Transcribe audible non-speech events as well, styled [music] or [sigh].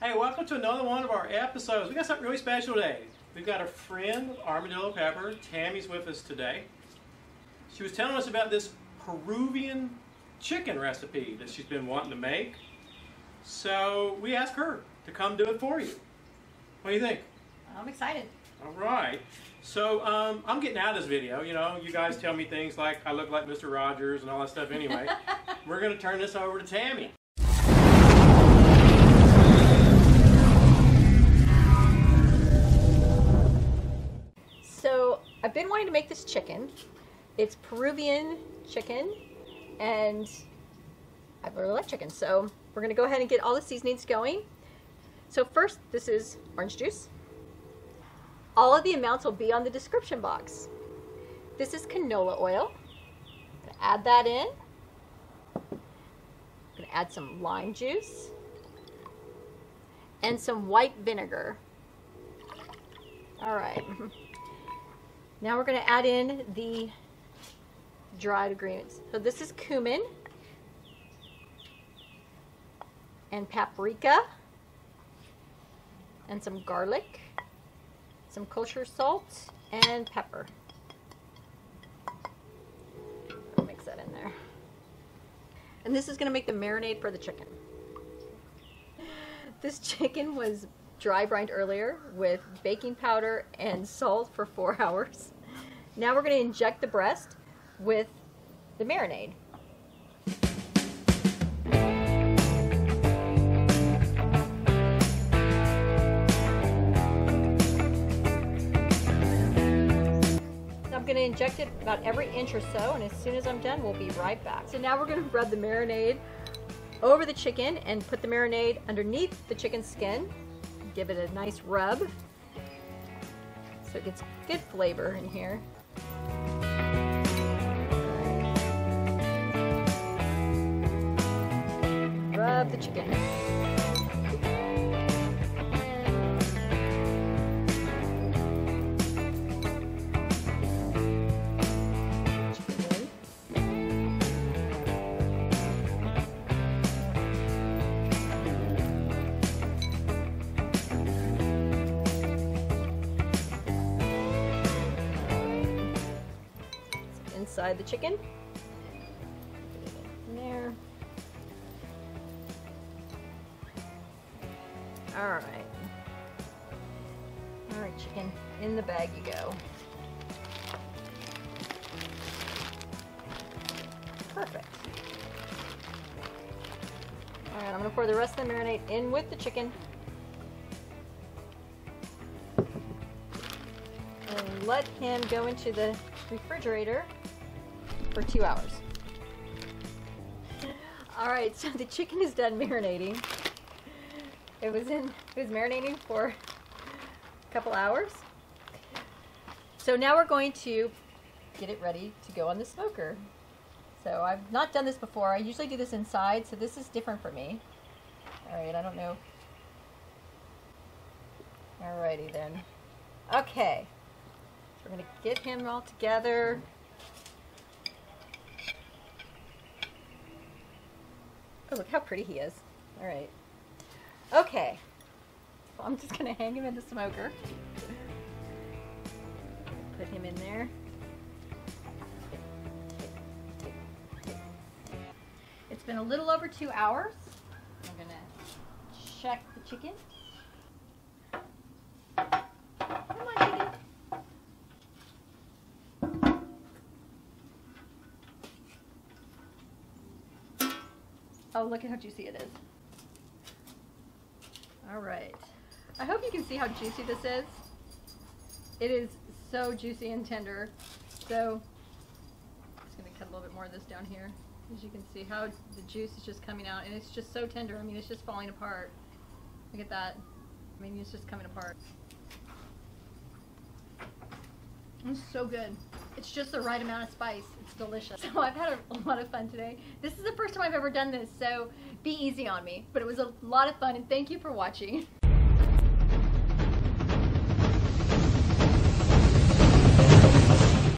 Hey, welcome to another one of our episodes. We got something really special today. We've got a friend, Armadillo Pepper. Tami's with us today. She was telling us about this Peruvian chicken recipe that she's been wanting to make. So we asked her to come do it for you. What do you think? I'm excited. All right. So um, I'm getting out of this video. You know, you guys tell me things like I look like Mr. Rogers and all that stuff anyway. [laughs] We're going to turn this over to Tami. I've been wanting to make this chicken. It's Peruvian chicken and I really like chicken. So we're gonna go ahead and get all the seasonings going. So first, this is orange juice. All of the amounts will be on the description box. This is canola oil. Add that in. Gonna add some lime juice and some white vinegar. All right. [laughs] Now we're going to add in the dried ingredients. So this is cumin and paprika and some garlic, some kosher salt, and pepper. Mix that in there. And this is going to make the marinade for the chicken. [laughs] This chicken was dry brined earlier with baking powder and salt for four [laughs] hours. Now we're going to inject the breast with the marinade. I'm going to inject it about every inch or so, and as soon as I'm done, we'll be right back. So now we're going to rub the marinade over the chicken and put the marinade underneath the chicken skin. Give it a nice rub so it gets good flavor in here. Rub the chicken. Inside the chicken. There. All right. All right, chicken, in the bag you go. Perfect. All right, I'm gonna pour the rest of the marinade in with the chicken. And let him go into the refrigerator for two hours. All right, so the chicken is done marinating. It was in, it was marinating for a couple hours. So now we're going to get it ready to go on the smoker. So I've not done this before. I usually do this inside, so this is different for me. All right, I don't know. Alrighty then. Okay, so we're gonna get him all together. Oh, look how pretty he is. All right. Okay. So I'm just going to hang him in the smoker. Put him in there. It's been a little over two hours. I'm going to check the chicken. Oh, look at how juicy it is. All right. I hope you can see how juicy this is. It is so juicy and tender. So, I'm just going to cut a little bit more of this down here. As you can see how the juice is just coming out. And it's just so tender. I mean, it's just falling apart. Look at that. I mean, it's just coming apart. It's so good. It's just the right amount of spice. It's delicious. [laughs] So I've had a, lot of fun today. This is the first time I've ever done this, so be easy on me. But it was a lot of fun, and thank you for watching. [laughs]